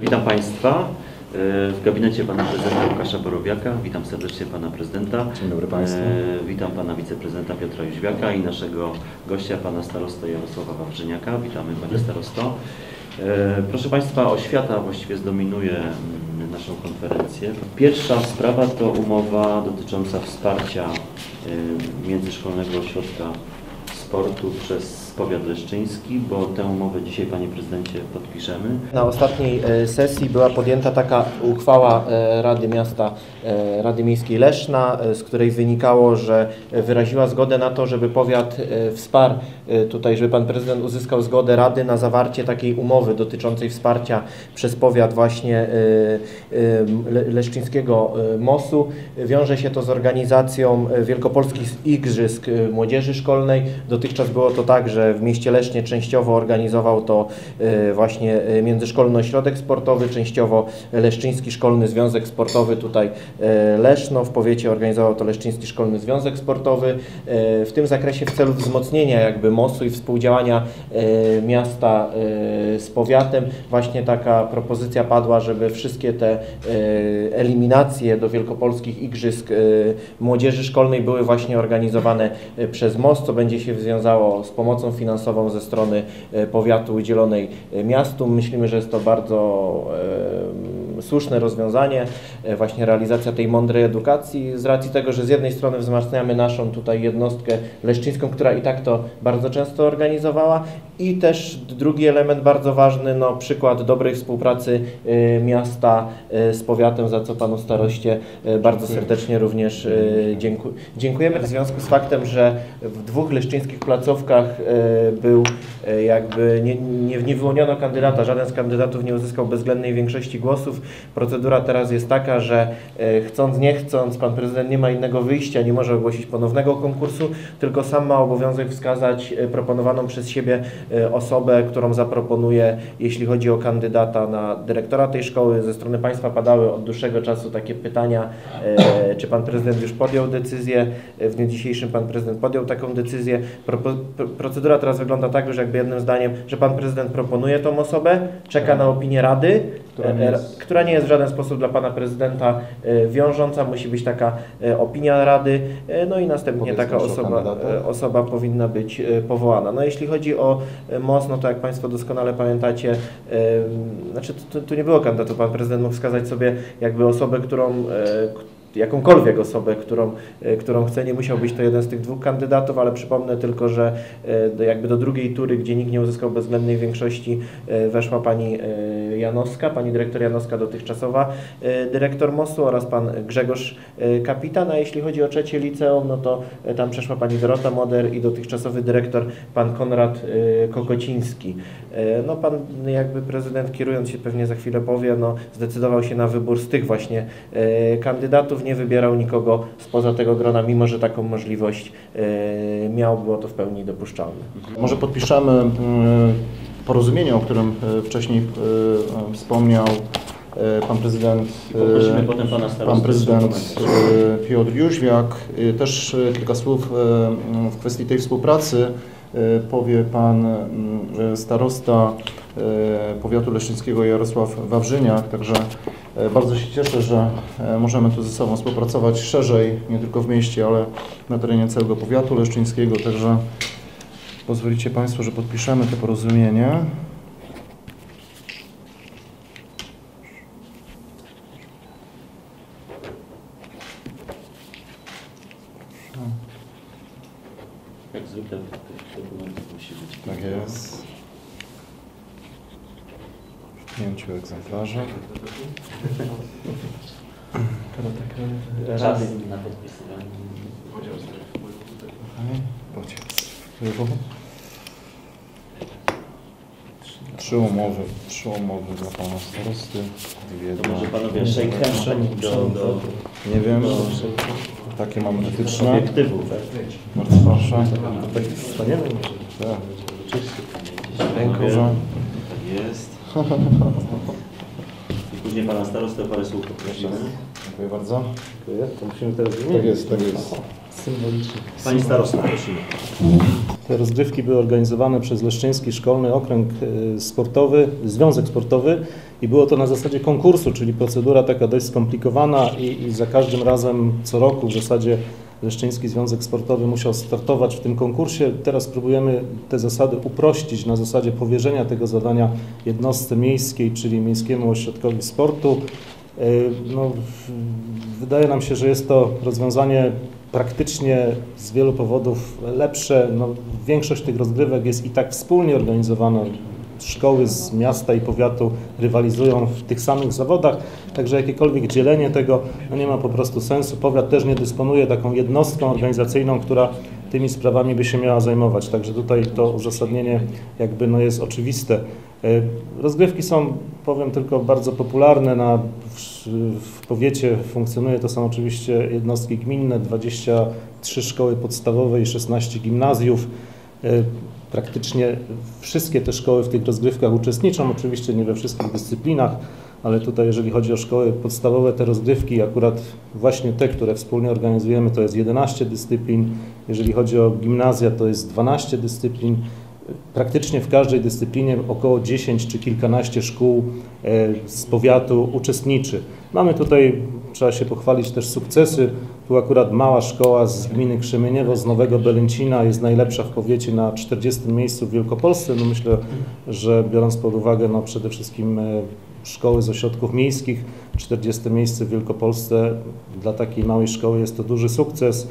Witam Państwa e, w gabinecie Pana Prezydenta Łukasza Borowiaka. Witam serdecznie Pana Prezydenta. Dzień dobry Państwu. E, Witam Pana Wiceprezydenta Piotra Jóźwiaka i naszego gościa, Pana Starostę Jarosława Wawrzyniaka. Witamy Panie Starosto. E, Proszę Państwa, oświata właściwie zdominuje mm, naszą konferencję. Pierwsza sprawa to umowa dotycząca wsparcia Międzyszkolnego Ośrodka Sportu przez powiat leszczyński, bo tę umowę dzisiaj Panie Prezydencie podpiszemy. Na ostatniej e, sesji była podjęta taka uchwała e, Rady Miasta, e, Rady Miejskiej Leszna, z której wynikało, że wyraziła zgodę na to, żeby powiat wsparł tutaj, żeby pan prezydent uzyskał zgodę Rady na zawarcie takiej umowy dotyczącej wsparcia przez powiat właśnie Le- Leszczyńskiego MOS-u. Wiąże się to z organizacją Wielkopolskich Igrzysk Młodzieży Szkolnej. Dotychczas było to tak, że w mieście Lesznie częściowo organizował to e, właśnie e, Międzyszkolny Ośrodek Sportowy, częściowo Leszczyński Szkolny Związek Sportowy tutaj e, Leszno, w powiecie organizował to Leszczyński Szkolny Związek Sportowy. W tym zakresie w celu wzmocnienia jakby MOS-u i współdziałania miasta z powiatem właśnie taka propozycja padła, żeby wszystkie te eliminacje do wielkopolskich igrzysk młodzieży szkolnej były właśnie organizowane przez MOS, co będzie się wiązało z pomocą finansową ze strony e, powiatu udzielonej e, miastu. Myślimy, że jest to bardzo e, słuszne rozwiązanie, e, właśnie realizacja tej mądrej edukacji z racji tego, że z jednej strony wzmacniamy naszą tutaj jednostkę leszczyńską, która i tak to bardzo często organizowała i też drugi element bardzo ważny, no przykład dobrej współpracy e, miasta e, z powiatem, za co panu staroście bardzo serdecznie również dzięku- dziękujemy. W związku z faktem, że w dwóch leszczyńskich placówkach był jakby nie, nie, nie wyłoniono kandydata, żaden z kandydatów nie uzyskał bezwzględnej większości głosów. Procedura teraz jest taka, że e, chcąc nie chcąc, pan prezydent nie ma innego wyjścia, nie może ogłosić ponownego konkursu, tylko sam ma obowiązek wskazać e, proponowaną przez siebie e, osobę, którą zaproponuje, jeśli chodzi o kandydata na dyrektora tej szkoły. Ze strony państwa padały od dłuższego czasu takie pytania, czy pan prezydent już podjął decyzję. W dniu dzisiejszym pan prezydent podjął taką decyzję. Procedura teraz wygląda tak, że jakby jednym zdaniem, że pan prezydent proponuje tą osobę, czeka na opinię rady, Która nie e, jest- która nie jest w żaden sposób dla pana prezydenta e, wiążąca, musi być taka e, opinia rady, no i następnie taka osoba, osoba powinna być powołana. No jeśli chodzi o e, MOS, no to jak Państwo doskonale pamiętacie, znaczy tu, tu nie było kandydatu, pan prezydent mógł wskazać sobie jakby osobę, którą, jakąkolwiek osobę, którą, e, którą chce, nie musiał być to jeden z tych dwóch kandydatów, ale przypomnę tylko, że e, jakby do drugiej tury, gdzie nikt nie uzyskał bezwzględnej większości, e, weszła pani Janowska, pani dyrektor Janowska dotychczasowa, dyrektor MOS-u oraz pan Grzegorz Kapitan, a jeśli chodzi o trzecie liceum, no to tam przeszła pani Dorota Moder i dotychczasowy dyrektor pan Konrad Kokociński. No pan jakby prezydent kierując się pewnie za chwilę powie, no zdecydował się na wybór z tych właśnie e, kandydatów, nie wybierał nikogo spoza tego grona, mimo że taką możliwość e, miał, było to w pełni dopuszczalne. Może podpiszemy mm, porozumienie, o którym e, wcześniej e, wspomniał pan prezydent. Poprosimy potem pana starostę Pan prezydent Piotr Jóźwiak. Też kilka słów w kwestii tej współpracy powie pan mm, starosta powiatu leszczyńskiego Jarosław Wawrzyniak. Także bardzo się cieszę, że e, możemy tu ze sobą współpracować szerzej, nie tylko w mieście, ale na terenie całego powiatu leszczyńskiego. Także pozwolicie Państwo, że podpiszemy to porozumienie. Jak zwykle w tych dokumentach musi być. Tak jest. W pięciu egzemplarzach. Rady na podpisywanie. Okej, Pociec wpływu. Trzy umowy, trzy umowy dwie To może panowie shake hand taki do, do, Nie wiem, do takie mamy etyczne. obiektywu. tak? Bardzo proszę. Tak wspaniale. Tak. Dziękuję. Dobrze. Tak jest. I później pana starostę o parę słów poprosimy. Dziękuję bardzo. Dziękuję. To musimy teraz Tak wymienić. jest, tak jest. Symbolicznie. Pani starosta, prosimy. Te rozgrywki były organizowane przez Leszczyński Szkolny Okręg e, Sportowy, Związek Sportowy i było to na zasadzie konkursu, czyli procedura taka dość skomplikowana i, i za każdym razem co roku w zasadzie Leszczyński Związek Sportowy musiał startować w tym konkursie. Teraz próbujemy te zasady uprościć na zasadzie powierzenia tego zadania jednostce miejskiej, czyli Miejskiemu Ośrodkowi Sportu. E, No, wydaje nam się, że jest to rozwiązanie praktycznie z wielu powodów lepsze. No, większość tych rozgrywek jest i tak wspólnie organizowana. Szkoły z miasta i powiatu rywalizują w tych samych zawodach, także jakiekolwiek dzielenie tego no nie ma po prostu sensu. Powiat też nie dysponuje taką jednostką organizacyjną, która tymi sprawami by się miała zajmować. Także tutaj to uzasadnienie jakby no jest oczywiste. E, Rozgrywki są, powiem tylko, bardzo popularne. Na, w, w powiecie funkcjonuje, to są oczywiście jednostki gminne, 23 szkoły podstawowe i 16 gimnazjów. E, Praktycznie wszystkie te szkoły w tych rozgrywkach uczestniczą, oczywiście nie we wszystkich dyscyplinach, ale tutaj jeżeli chodzi o szkoły podstawowe, te rozgrywki, akurat właśnie te, które wspólnie organizujemy, to jest 11 dyscyplin. Jeżeli chodzi o gimnazja, to jest 12 dyscyplin. Praktycznie w każdej dyscyplinie około 10 czy kilkanaście szkół e, z powiatu uczestniczy. Mamy tutaj, trzeba się pochwalić też sukcesy. Tu akurat mała szkoła z gminy Krzemieniewo, z Nowego Belęcina jest najlepsza w powiecie na 40 miejscu w Wielkopolsce. No myślę, że biorąc pod uwagę no przede wszystkim e, szkoły z ośrodków miejskich, 40 miejsce w Wielkopolsce dla takiej małej szkoły jest to duży sukces.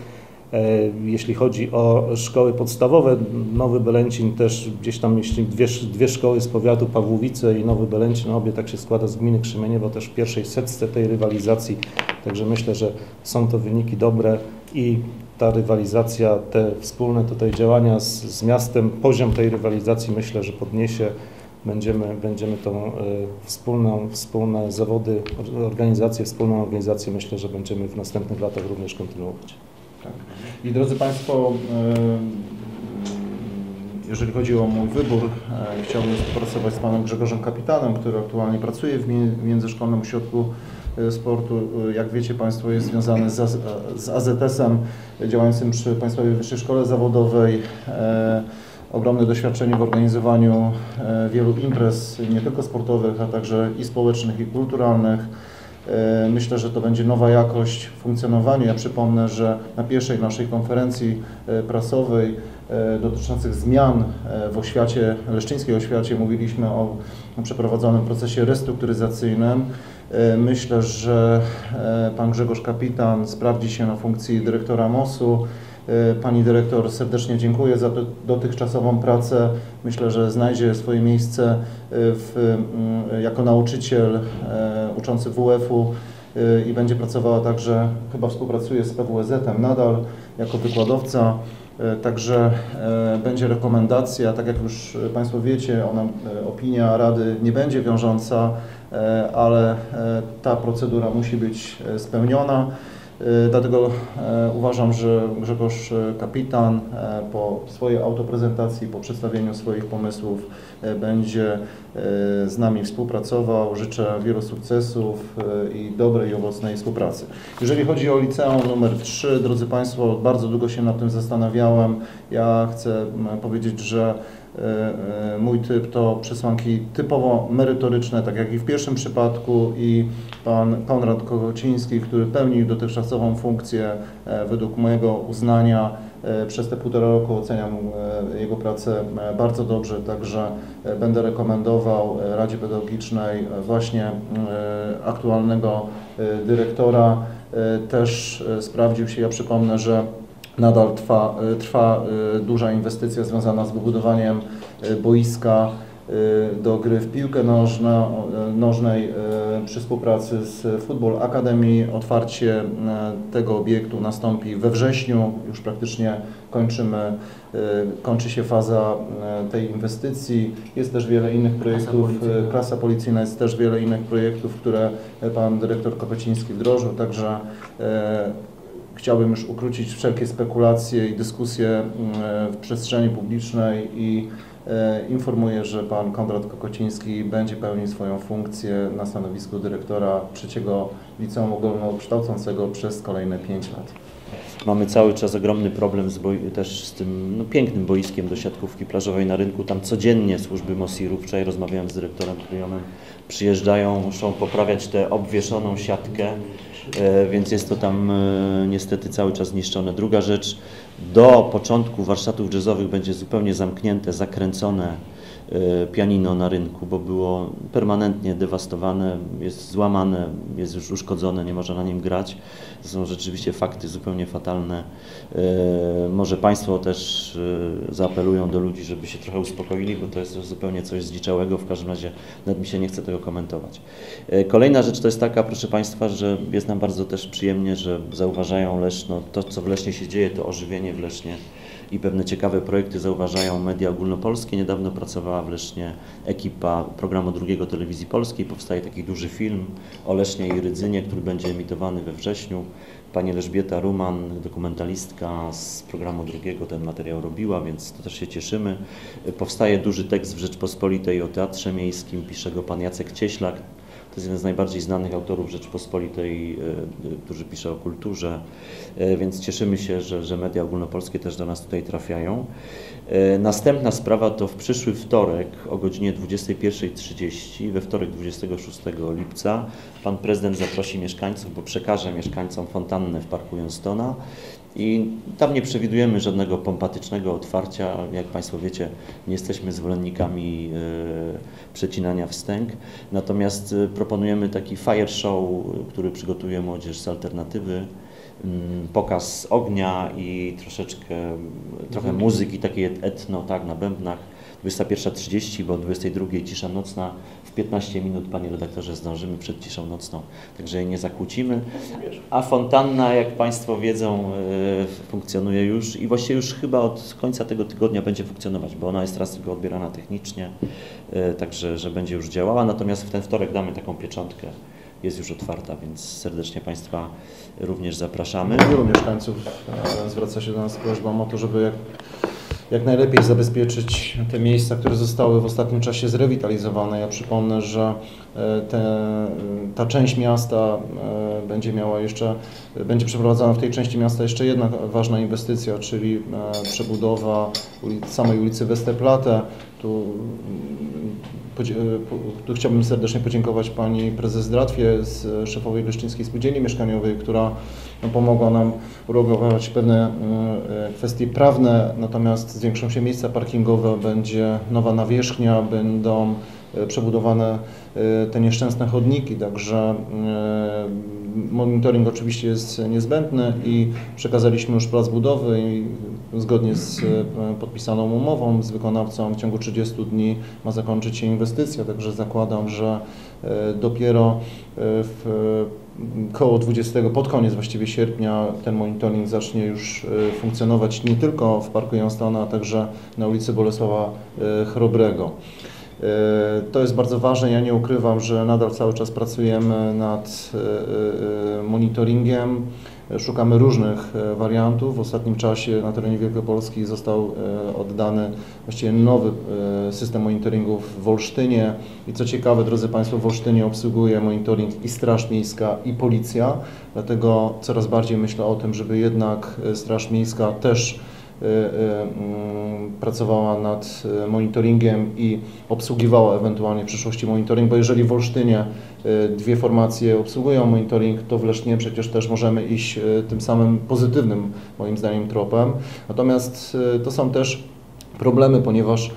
E, Jeśli chodzi o szkoły podstawowe, Nowy Belęcin też gdzieś tam, jeśli dwie, dwie szkoły z powiatu Pawłowice i Nowy Belęcin, obie tak się składa z gminy Krzymieniewo, też w pierwszej setce tej rywalizacji, także myślę, że są to wyniki dobre i ta rywalizacja, te wspólne tutaj działania z, z miastem, poziom tej rywalizacji myślę, że podniesie. Będziemy, będziemy tą e, wspólną, wspólne zawody, or- organizację, wspólną organizację myślę, że będziemy w następnych latach również kontynuować. Tak. I drodzy Państwo, jeżeli chodzi o mój wybór, e, chciałbym współpracować z Panem Grzegorzem Kapitanem, który aktualnie pracuje w mi- Międzyszkolnym Ośrodku e, Sportu. E, Jak wiecie Państwo, jest związany z, AZ- z AZS-em działającym przy Państwowej Wyższej Szkole Zawodowej. Ogromne doświadczenie w organizowaniu wielu imprez, nie tylko sportowych, a także i społecznych, i kulturalnych. E, Myślę, że to będzie nowa jakość funkcjonowania. Ja przypomnę, że na pierwszej naszej konferencji e, prasowej e, dotyczących zmian w oświacie, leszczyńskiej oświacie mówiliśmy o przeprowadzonym procesie restrukturyzacyjnym. Myślę, że pan Grzegorz Kapitan sprawdzi się na funkcji dyrektora MOS-u. E, Pani dyrektor, serdecznie dziękuję za do- dotychczasową pracę. Myślę, że znajdzie swoje miejsce e, w, mm, jako nauczyciel e, uczący WF-u i będzie pracowała także, chyba współpracuje z PWZ-em nadal jako wykładowca. Także będzie rekomendacja, tak jak już Państwo wiecie, ona, opinia Rady nie będzie wiążąca, ale ta procedura musi być spełniona. E, Dlatego e, uważam, że Grzegorz e, Kapitan e, po swojej autoprezentacji, po przedstawieniu swoich pomysłów będzie z nami współpracował. Życzę wielu sukcesów i dobrej i owocnej współpracy. Jeżeli chodzi o liceum numer 3, drodzy Państwo, bardzo długo się nad tym zastanawiałem. Ja chcę powiedzieć, że mój typ to przesłanki typowo merytoryczne, tak jak i w pierwszym przypadku i pan Konrad Kogociński, który pełnił dotychczasową funkcję e, według mojego uznania e, przez te półtora roku oceniam e, jego pracę bardzo dobrze, także będę rekomendował Radzie Pedagogicznej właśnie aktualnego dyrektora. Też sprawdził się, ja przypomnę, że Nadal trwa, trwa duża inwestycja związana z wybudowaniem boiska do gry w piłkę nożna, nożnej przy współpracy z Football Academy. Otwarcie e, tego obiektu nastąpi we wrześniu. Już praktycznie kończymy, e, kończy się faza e, tej inwestycji. Jest też wiele innych projektów. policyjna. Klasa policyjna jest też wiele innych projektów, które pan dyrektor Kopeciński wdrożył. Także Chciałbym już ukrócić wszelkie spekulacje i dyskusje w przestrzeni publicznej i Informuję, że pan Konrad Kokociński będzie pełnił swoją funkcję na stanowisku dyrektora trzeciego liceum ogólnokształcącego przez kolejne 5 lat. Mamy cały czas ogromny problem z też z tym no, pięknym boiskiem do siatkówki plażowej na rynku. Tam codziennie służby MOSIR-u, wczoraj rozmawiałem z dyrektorem Kryjomem, przyjeżdżają, muszą poprawiać tę obwieszoną siatkę, e, więc jest to tam e, niestety cały czas niszczone. Druga rzecz, do początku warsztatów jazzowych będzie zupełnie zamknięte, zakręcone pianino na rynku, bo było permanentnie dewastowane, jest złamane, jest już uszkodzone, nie można na nim grać. To są rzeczywiście fakty zupełnie fatalne. E, Może Państwo też e, zaapelują do ludzi, żeby się trochę uspokoili, bo to jest zupełnie coś zdziczałego. W każdym razie nawet mi się nie chce tego komentować. E, Kolejna rzecz to jest taka, proszę Państwa, że jest nam bardzo też przyjemnie, że zauważają Leszno, to co w Lesznie się dzieje, to ożywienie w Lesznie i pewne ciekawe projekty zauważają media ogólnopolskie. Niedawno pracowała w Lesznie ekipa programu drugiego Telewizji Polskiej. Powstaje taki duży film o Lesznie i Rydzynie, który będzie emitowany we wrześniu. Pani Elżbieta Ruman, dokumentalistka z programu drugiego, ten materiał robiła, więc to też się cieszymy. Powstaje duży tekst w Rzeczpospolitej o Teatrze Miejskim, pisze go pan Jacek Cieślak. To jest jeden z najbardziej znanych autorów Rzeczpospolitej, e, e, którzy pisze o kulturze, E, więc cieszymy się, że, że media ogólnopolskie też do nas tutaj trafiają. Następna sprawa to w przyszły wtorek o godzinie 21.30, we wtorek 26 lipca, pan prezydent zaprosi mieszkańców, bo przekaże mieszkańcom fontannę w Parku Jonstona i tam nie przewidujemy żadnego pompatycznego otwarcia. Jak Państwo wiecie, nie jesteśmy zwolennikami e, przecinania wstęg. Natomiast e, proponujemy taki fire show, który przygotuje młodzież z alternatywy. Mm, Pokaz ognia i troszeczkę, trochę muzyki takiej etno, tak, na bębnach. 21.30, bo o 22.00 cisza nocna. W 15 minut, panie redaktorze, zdążymy przed ciszą nocną, także nie zakłócimy. A fontanna, jak Państwo wiedzą, e, funkcjonuje już i właściwie już chyba od końca tego tygodnia będzie funkcjonować, bo ona jest teraz tylko odbierana technicznie, e, także że będzie już działała. Natomiast w ten wtorek damy taką pieczątkę, jest już otwarta, więc serdecznie Państwa również zapraszamy. Wielu mieszkańców zwraca się do nas z prośbą o to, żeby jak, jak najlepiej zabezpieczyć te miejsca, które zostały w ostatnim czasie zrewitalizowane. Ja przypomnę, że e, te, ta część miasta e, będzie miała jeszcze, będzie przeprowadzana w tej części miasta jeszcze jedna ważna inwestycja, czyli e, przebudowa ulic, samej ulicy Westerplatte. Tu mm, podzie- po- Tu chciałbym serdecznie podziękować Pani Prezes Dratwie z szefowej Leszczyńskiej Spółdzielni Mieszkaniowej, która pomogła nam uregulować pewne e, kwestie prawne, natomiast zwiększą się miejsca parkingowe, będzie nowa nawierzchnia, będą e, przebudowane e, te nieszczęsne chodniki, także e, monitoring oczywiście jest niezbędny i przekazaliśmy już plac budowy i zgodnie z e, podpisaną umową z wykonawcą w ciągu 30 dni ma zakończyć się inwestycja, także zakładam, że e, dopiero e, w koło 20, pod koniec właściwie sierpnia ten monitoring zacznie już funkcjonować nie tylko w Parku Jonstona, a także na ulicy Bolesława Chrobrego. E, To jest bardzo ważne. Ja nie ukrywam, że nadal cały czas pracujemy nad e, e, monitoringiem. Szukamy różnych wariantów. W ostatnim czasie na terenie Wielkopolski został oddany właściwie nowy system monitoringu w Olsztynie. I co ciekawe, drodzy Państwo, w obsługuje monitoring i Straż Miejska, i Policja. Dlatego coraz bardziej myślę o tym, żeby jednak Straż Miejska też pracowała nad e, monitoringiem i obsługiwała ewentualnie w przyszłości monitoring, bo jeżeli w Olsztynie dwie formacje obsługują monitoring, to w Lesznie przecież też możemy iść tym samym pozytywnym, moim zdaniem, tropem. Natomiast to są też problemy, ponieważ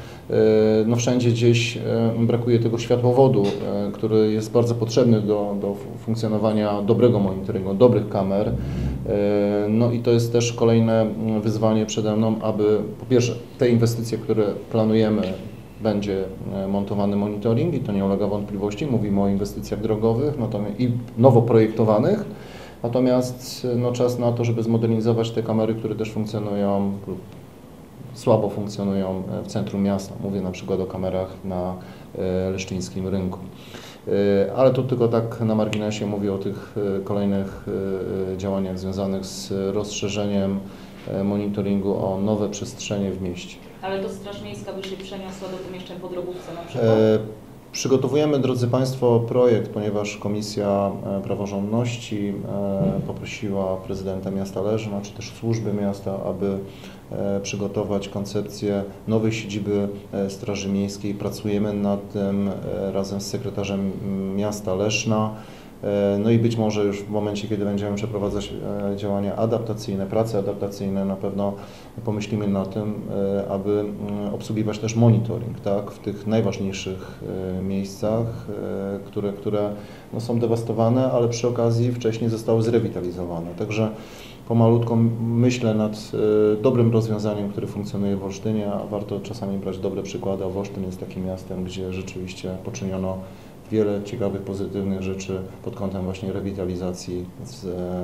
no wszędzie gdzieś e, brakuje tego światłowodu, e, który jest bardzo potrzebny do, do funkcjonowania dobrego monitoringu, dobrych kamer. E, No i to jest też kolejne mm, wyzwanie przede mną, aby po pierwsze te inwestycje, które planujemy, będzie e, montowany monitoring i to nie ulega wątpliwości. Mówimy o inwestycjach drogowych natomiast i nowo projektowanych. Natomiast e, no, czas na to, żeby zmodernizować te kamery, które też funkcjonują słabo funkcjonują w centrum miasta. Mówię na przykład o kamerach na e, leszczyńskim rynku. E, Ale tu tylko tak na marginesie mówię o tych e, kolejnych e, działaniach związanych z rozszerzeniem e, monitoringu o nowe przestrzenie w mieście. Ale to Straż Miejska by się przeniosła do pomieszczeń po drogówce na przykład? E, Przygotowujemy, drodzy Państwo, projekt, ponieważ Komisja e, Praworządności e, poprosiła prezydenta miasta Leżna, czy też służby miasta, aby e, przygotować koncepcję nowej siedziby Straży Miejskiej. Pracujemy nad tym razem z sekretarzem miasta Leszna. E, No i być może już w momencie, kiedy będziemy przeprowadzać e, działania adaptacyjne, prace adaptacyjne, na pewno pomyślimy na tym, e, aby mm, obsługiwać też monitoring tak, w tych najważniejszych miejscach, które, które no, są dewastowane, ale przy okazji wcześniej zostały zrewitalizowane. Także pomalutko myślę nad dobrym rozwiązaniem, które funkcjonuje w Olsztynie, a warto czasami brać dobre przykłady, a Olsztyn jest takim miastem, gdzie rzeczywiście poczyniono wiele ciekawych, pozytywnych rzeczy pod kątem właśnie rewitalizacji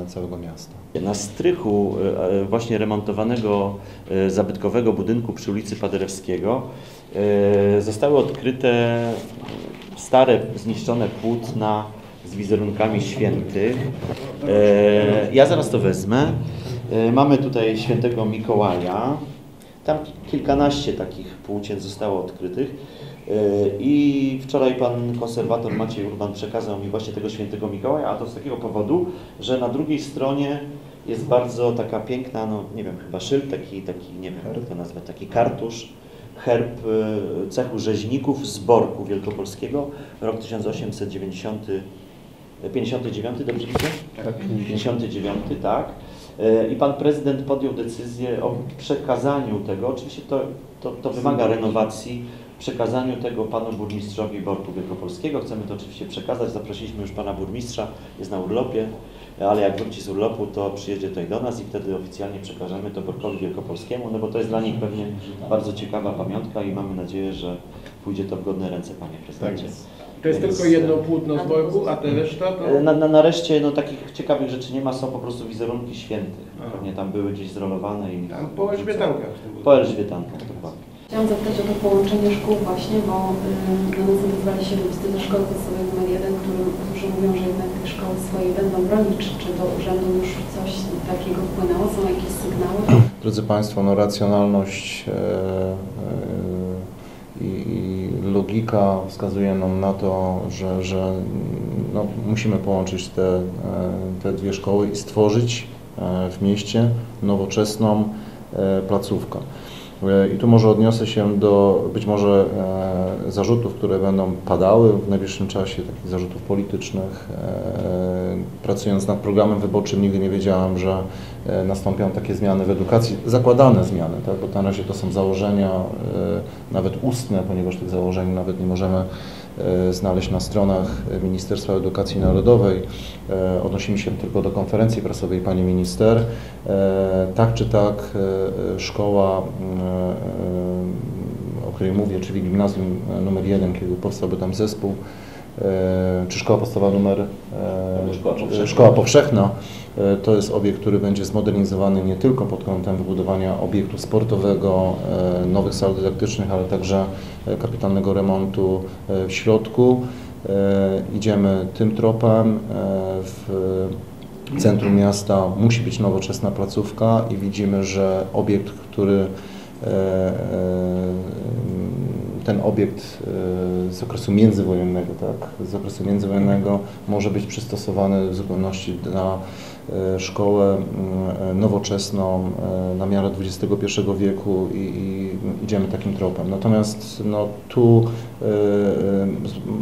e, całego miasta. Na strychu e, właśnie remontowanego e, zabytkowego budynku przy ulicy Paderewskiego e, zostały odkryte stare, zniszczone płótna z wizerunkami świętych. E, Ja zaraz to wezmę. E, Mamy tutaj świętego Mikołaja. Tam kilkanaście takich płócien zostało odkrytych. E, I wczoraj pan konserwator Maciej Urban przekazał mi właśnie tego świętego Mikołaja, a to z takiego powodu, że na drugiej stronie jest bardzo taka piękna, no nie wiem, chyba szyld, taki, taki nie wiem jak to nazwać, taki kartusz, herb e, cechu rzeźników z Borku Wielkopolskiego, rok 1890, 59, dobrze widzę? Tak. 59, tak. E, I pan prezydent podjął decyzję o przekazaniu tego, oczywiście to, to, to wymaga renowacji, przekazaniu tego panu burmistrzowi Borku Wielkopolskiego. Chcemy to oczywiście przekazać. Zaprosiliśmy już pana burmistrza, jest na urlopie, ale jak wróci z urlopu, to przyjedzie tutaj do nas i wtedy oficjalnie przekażemy to Borkowi Wielkopolskiemu, no bo to jest dla nich pewnie bardzo ciekawa pamiątka i mamy nadzieję, że pójdzie to w godne ręce, panie prezydencie. To jest Więc, tylko jedno płótno z boku, a te reszta to... E, Na, na, na reszcie no, takich ciekawych rzeczy nie ma, są po prostu wizerunki świętych. Pewnie tam były gdzieś zrolowane i... Tam po Elżbietankach. Po Elżbietankach, dokładnie. Chciałam zapytać o to połączenie szkół właśnie, bo y, na nas odezwali się ludzie ze szkoły podstawowej nr 1, którzy, którzy mówią, że jednak te szkoły swoje będą bronić. Czy, czy do urzędu już coś takiego wpłynęło? Są jakieś sygnały? Drodzy Państwo, no racjonalność e, e, i, logika wskazuje nam na to, że, że no, musimy połączyć te, e, te dwie szkoły i stworzyć w mieście nowoczesną placówkę. E, I tu może odniosę się do być może e, zarzutów, które będą padały w najbliższym czasie, takich zarzutów politycznych. E, pracując nad programem wyborczym nigdy nie wiedziałam, że nastąpią takie zmiany w edukacji, zakładane zmiany, tak? bo na razie to są założenia nawet ustne, ponieważ tych założeń nawet nie możemy znaleźć na stronach Ministerstwa Edukacji Narodowej. E, Odnosimy się tylko do konferencji prasowej pani minister. E, Tak czy tak e, e, szkoła, e, o której mówię, czyli gimnazjum e, numer 1, kiedy powstałby tam zespół, e, czy szkoła podstawowa numer e, Szkoła powszechna. szkoła powszechna, e, to jest obiekt, który będzie zmodernizowany nie tylko pod kątem wybudowania obiektu sportowego, e, nowych sal dydaktycznych, ale także e, kapitalnego remontu e, w środku. E, Idziemy tym tropem. E, W centrum miasta musi być nowoczesna placówka i widzimy, że obiekt, który e, e, ten obiekt e, z okresu międzywojennego, tak, z okresu międzywojennego może być przystosowany w zupełności na e, szkołę mm, nowoczesną e, na miarę XXI wieku i, i idziemy takim tropem. Natomiast no, tu e, e,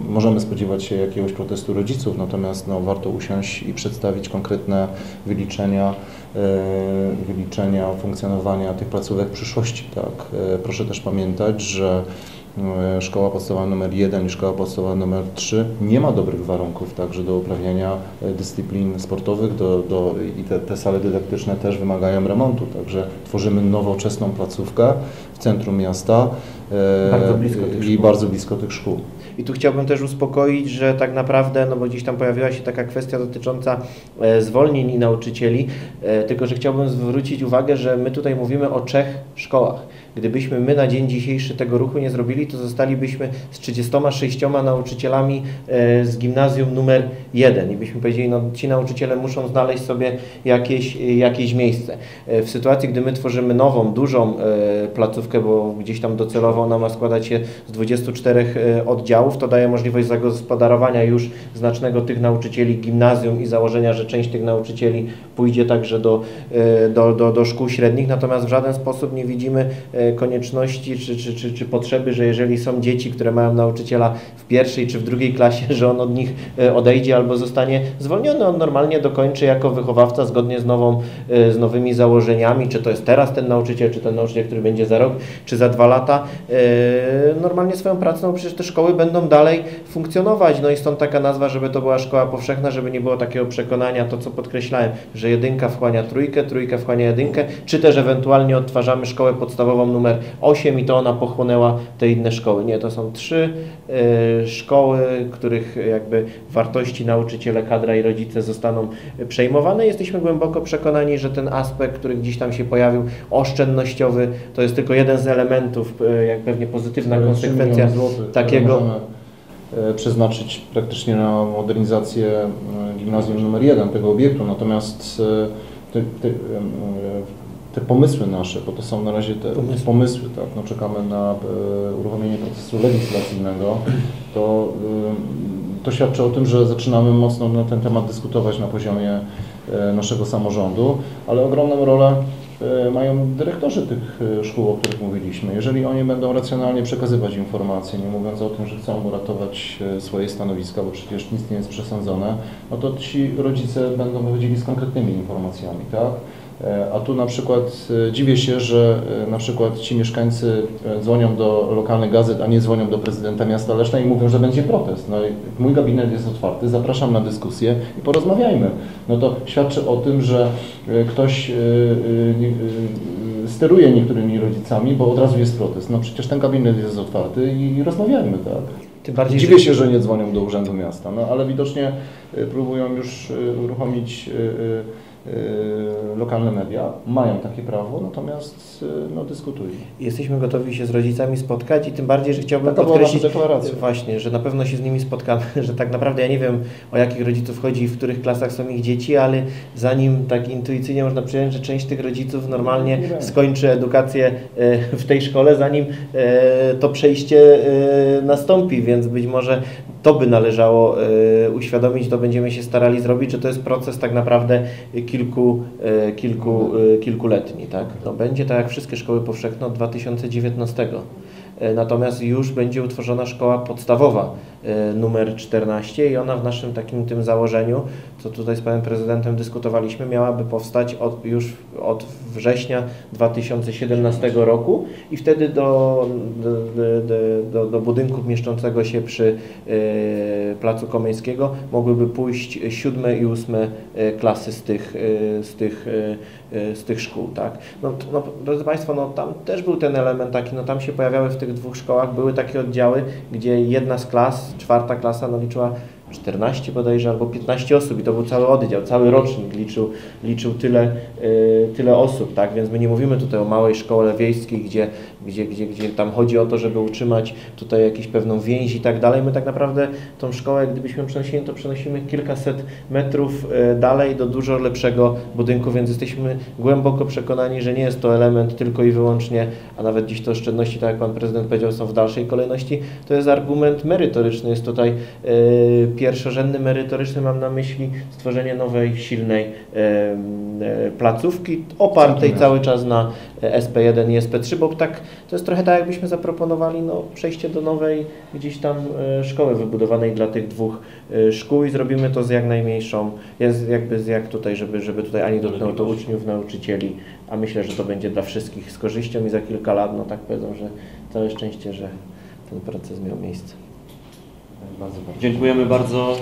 możemy spodziewać się jakiegoś protestu rodziców, natomiast no, warto usiąść i przedstawić konkretne wyliczenia, e, wyliczenia funkcjonowania tych placówek w przyszłości. Tak. E, Proszę też pamiętać, że e, Szkoła podstawowa numer 1 i szkoła podstawowa numer 3 nie ma dobrych warunków także do uprawiania e, dyscyplin sportowych do, do, i te, te sale dydaktyczne też wymagają remontu, także tworzymy nowoczesną placówkę w centrum miasta e, Bardzo i szkół. bardzo blisko tych szkół. I tu chciałbym też uspokoić, że tak naprawdę, no bo gdzieś tam pojawiła się taka kwestia dotycząca e, zwolnień i nauczycieli, e, tylko że chciałbym zwrócić uwagę, że my tutaj mówimy o trzech szkołach. Gdybyśmy my na dzień dzisiejszy tego ruchu nie zrobili, to zostalibyśmy z 36 nauczycielami e, z gimnazjum numer 1 i byśmy powiedzieli, no ci nauczyciele muszą znaleźć sobie jakieś, jakieś miejsce. E, W sytuacji, gdy my tworzymy nową, dużą e, placówkę, bo gdzieś tam docelowo ona ma składać się z 24 e, oddziałów, to daje możliwość zagospodarowania już znacznego tych nauczycieli gimnazjum i założenia, że część tych nauczycieli pójdzie także do, e, do, do, do szkół średnich, natomiast w żaden sposób nie widzimy e, konieczności czy, czy, czy, czy potrzeby, że jeżeli są dzieci, które mają nauczyciela w pierwszej czy w drugiej klasie, że on od nich e, odejdzie albo zostanie zwolniony, on normalnie dokończy jako wychowawca zgodnie z, nową, e, z nowymi założeniami, czy to jest teraz ten nauczyciel, czy ten nauczyciel, który będzie za rok, czy za dwa lata, e, normalnie swoją pracą, przecież te szkoły będą dalej funkcjonować, no i stąd taka nazwa, żeby to była szkoła powszechna, żeby nie było takiego przekonania, to co podkreślałem, że jedynka wchłania trójkę, trójka wchłania jedynkę, czy też ewentualnie odtwarzamy szkołę podstawową numer 8 i to ona pochłonęła te inne szkoły. Nie, to są trzy e, szkoły, których jakby wartości nauczyciele, kadra i rodzice zostaną przejmowane. Jesteśmy głęboko przekonani, że ten aspekt, który gdzieś tam się pojawił, oszczędnościowy, to jest tylko jeden z elementów, e, jak pewnie pozytywna 3 konsekwencja złotych, takiego e, przeznaczyć praktycznie na modernizację gimnazjum numer jeden tego obiektu, natomiast te, te, em, te pomysły nasze, bo to są na razie te Pomysły. pomysły, tak, no czekamy na e, uruchomienie procesu legislacyjnego, to, e, to świadczy o tym, że zaczynamy mocno na ten temat dyskutować na poziomie e, naszego samorządu, ale ogromną rolę mają dyrektorzy tych szkół, o których mówiliśmy. Jeżeli oni będą racjonalnie przekazywać informacje, nie mówiąc o tym, że chcą uratować swoje stanowiska, bo przecież nic nie jest przesądzone, no to ci rodzice będą wychodzili z konkretnymi informacjami, tak? E, A tu na przykład e, dziwię się, że e, na przykład ci mieszkańcy dzwonią do lokalnych gazet, a nie dzwonią do prezydenta miasta Leszna i mówią, że będzie protest. No i mój gabinet jest otwarty, zapraszam na dyskusję i porozmawiajmy. No to świadczy o tym, że ktoś steruje niektórymi rodzicami, bo od razu jest protest. No przecież ten gabinet jest otwarty i rozmawiajmy, tak. bardziej, Dziwię się, że nie dzwonią do Urzędu Miasta, no ale widocznie próbują już uruchomić lokalne media. Mają takie prawo, natomiast y, no, dyskutują. Jesteśmy gotowi się z rodzicami spotkać i tym bardziej, że chciałbym Taka była podkreślić właśnie, że na pewno się z nimi spotkamy, że tak naprawdę ja nie wiem o jakich rodziców chodzi w których klasach są ich dzieci, ale zanim tak intuicyjnie można przyjąć, że część tych rodziców normalnie skończy edukację e, w tej szkole, zanim e, to przejście e, nastąpi, więc być może to by należało uświadomić, to będziemy się starali zrobić, że to jest proces tak naprawdę kilku, e, kilku, e, kilkuletni. Tak? No, będzie tak jak wszystkie szkoły powszechne od 2019. E, Natomiast już będzie utworzona szkoła podstawowa e, numer 14 i ona w naszym takim tym założeniu, co tutaj z panem prezydentem dyskutowaliśmy, miałaby powstać od, już od września 2017 roku i wtedy do, do, do, do, budynku mieszczącego się przy e, Placu Komeńskiego mogłyby pójść siódme i ósme klasy z tych, z tych, z tych szkół. Tak? No, no, drodzy Państwo, no, tam też był ten element taki, no, tam się pojawiały w tych dwóch szkołach, były takie oddziały, gdzie jedna z klas, czwarta klasa, no, liczyła 14 bodajże albo 15 osób i to był cały oddział, cały rocznik liczył, liczył tyle, y, tyle osób, tak? Więc my nie mówimy tutaj o małej szkole wiejskiej, gdzie, gdzie, gdzie, gdzie tam chodzi o to, żeby utrzymać tutaj jakąś pewną więź i tak dalej. My tak naprawdę tą szkołę, gdybyśmy przenosili, to przenosimy kilkaset metrów y, dalej do dużo lepszego budynku, więc jesteśmy głęboko przekonani, że nie jest to element tylko i wyłącznie, a nawet dziś te oszczędności, tak jak Pan Prezydent powiedział, są w dalszej kolejności. To jest argument merytoryczny, jest tutaj y, pierwszorzędny, merytoryczny, mam na myśli stworzenie nowej, silnej e, placówki, opartej cały czas na e, SP1 i SP3, bo tak, to jest trochę tak, jakbyśmy zaproponowali no, przejście do nowej gdzieś tam e, szkoły wybudowanej dla tych dwóch szkół i zrobimy to z jak najmniejszą, jest jakby z jak tutaj, żeby, żeby tutaj ani dotknęło to uczniów, nauczycieli, a myślę, że to będzie dla wszystkich z korzyścią i za kilka lat, no tak powiedzą, że całe szczęście, że ten proces miał miejsce. Bardzo, bardzo. Dziękujemy bardzo.